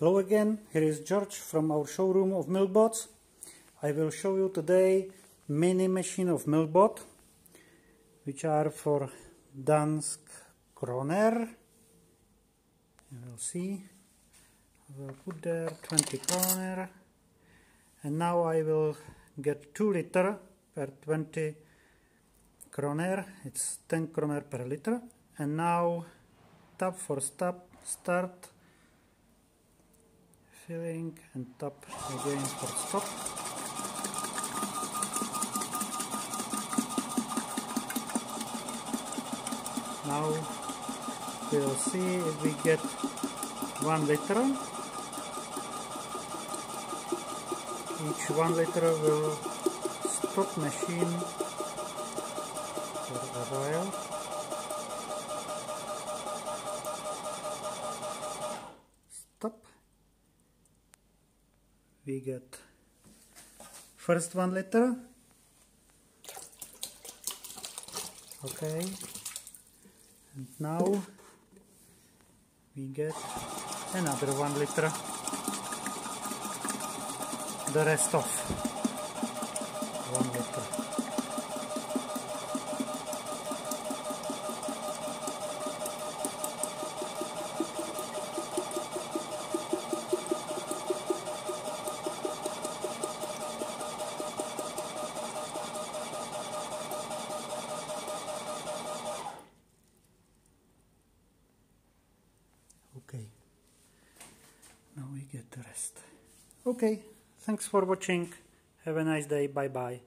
Hello again, here is George from our showroom of Milkbots. I will show you today mini machine of Milkbot which are for Dansk Kroner. You will see. I will put there 20 kroner and now I will get 2 liter per 20 kroner. It's 10 kroner per liter and now tap for stop start filling and tap again for stop. Now we'll see if we get one liter. Each one liter will stop machine for a while. We get first one liter okay. And now we get another one liter the rest of one liter okay. Now we get the rest. Okay. Thanks for watching. Have a nice day. Bye bye